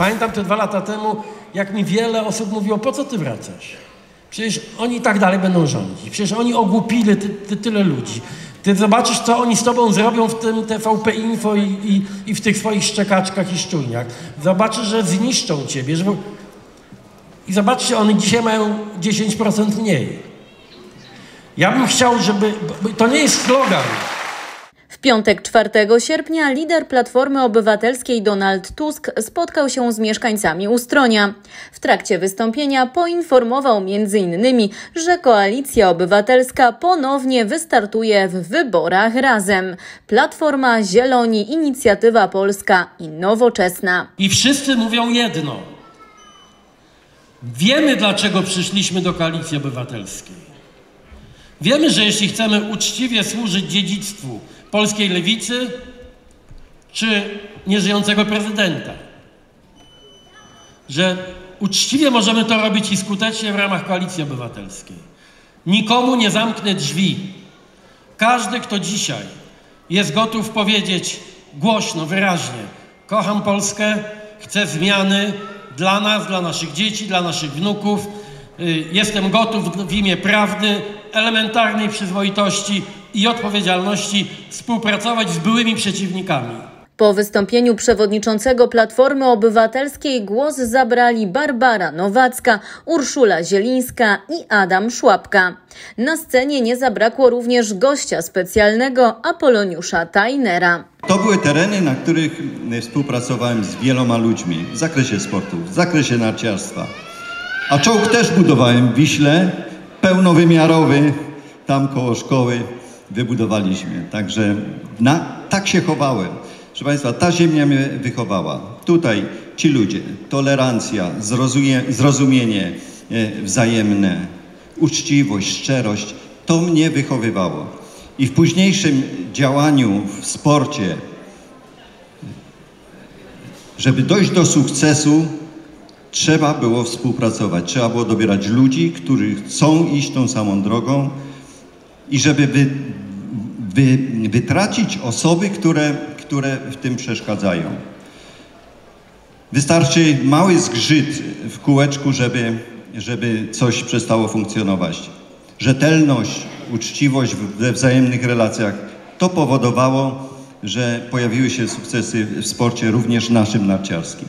Pamiętam te dwa lata temu, jak mi wiele osób mówiło, po co ty wracasz? Przecież oni i tak dalej będą rządzić. Przecież oni ogłupili ty, ty, tyle ludzi. Ty zobaczysz, co oni z tobą zrobią w tym TVP Info i, i, i w tych swoich szczekaczkach i szczujniach. Zobaczysz, że zniszczą ciebie. Że... I zobaczcie, oni dzisiaj mają 10% mniej. Ja bym chciał, żeby... To nie jest slogan. Piątek 4 sierpnia lider Platformy Obywatelskiej Donald Tusk spotkał się z mieszkańcami Ustronia. W trakcie wystąpienia poinformował m.in., że Koalicja Obywatelska ponownie wystartuje w wyborach razem. Platforma, Zieloni, Inicjatywa Polska i Nowoczesna. I wszyscy mówią jedno. Wiemy, dlaczego przyszliśmy do Koalicji Obywatelskiej. Wiemy, że jeśli chcemy uczciwie służyć dziedzictwu polskiej lewicy czy nieżyjącego prezydenta, że uczciwie możemy to robić i skutecznie w ramach Koalicji Obywatelskiej. Nikomu nie zamknę drzwi. Każdy, kto dzisiaj jest gotów powiedzieć głośno, wyraźnie: Kocham Polskę, chcę zmiany dla nas, dla naszych dzieci, dla naszych wnuków. Y, Jestem gotów w imię prawdy, elementarnej przyzwoitości i odpowiedzialności współpracować z byłymi przeciwnikami. Po wystąpieniu przewodniczącego Platformy Obywatelskiej głos zabrali Barbara Nowacka, Urszula Zielińska i Adam Szłapka. Na scenie nie zabrakło również gościa specjalnego Apoloniusza Tajnera. To były tereny, na których współpracowałem z wieloma ludźmi w zakresie sportu, w zakresie narciarstwa. A czołg też budowałem w Wiśle, pełnowymiarowy, tam koło szkoły wybudowaliśmy. Także na, tak się chowałem. Proszę Państwa, ta ziemia mnie wychowała. Tutaj ci ludzie, tolerancja, zrozumie, zrozumienie e, wzajemne, uczciwość, szczerość, to mnie wychowywało. I w późniejszym działaniu w sporcie, żeby dojść do sukcesu, trzeba było współpracować. Trzeba było dobierać ludzi, którzy chcą iść tą samą drogą i żeby wy, wy, wytracić osoby, które, które w tym przeszkadzają. Wystarczy mały zgrzyt w kółeczku, żeby, żeby coś przestało funkcjonować. Rzetelność, uczciwość we wzajemnych relacjach to powodowało, że pojawiły się sukcesy w sporcie również naszym narciarskim.